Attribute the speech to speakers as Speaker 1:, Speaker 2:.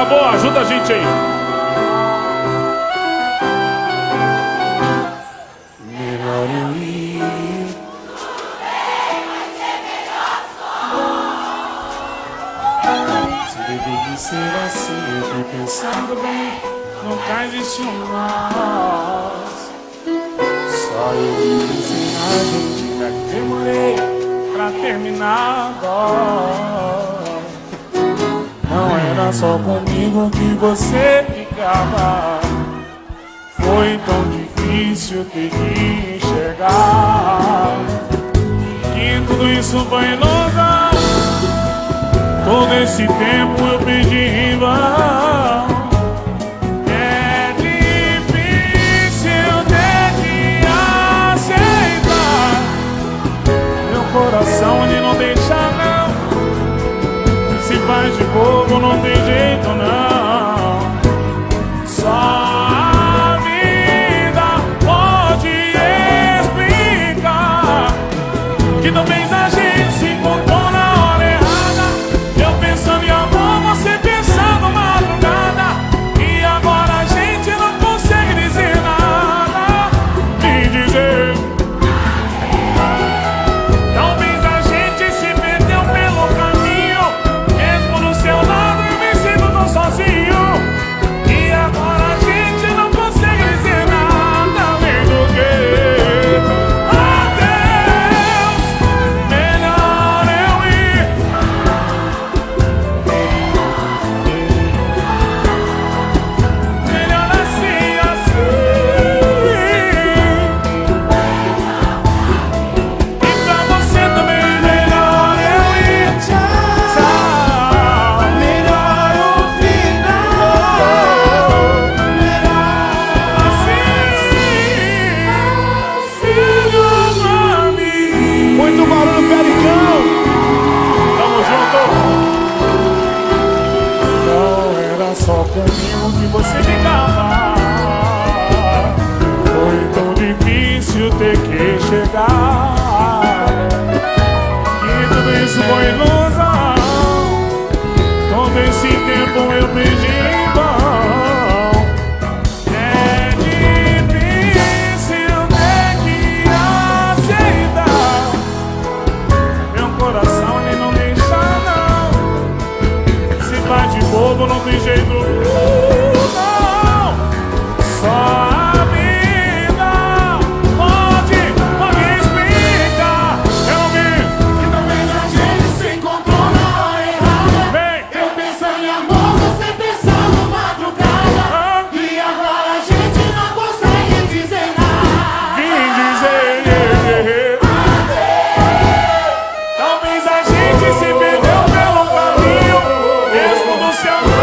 Speaker 1: Ó, ajuda a gente aí. Ser assim, eu tô pensando bem. Nunca existe um nós. Só eu me a gente demorei pra terminar agora. Só comigo que você ficava. Foi tão difícil ter que enxergar que tudo isso foi ilusão. Todo esse tempo eu perdi em vão. povo não tem jeito não. só comigo que você me dava Foi tão difícil ter que chegar. E tudo isso foi ilusão Todo esse tempo eu pedi em vão. É difícil ter que aceitar. Meu coração ele não deixa não. Se faz de bobo não tem jeito Show.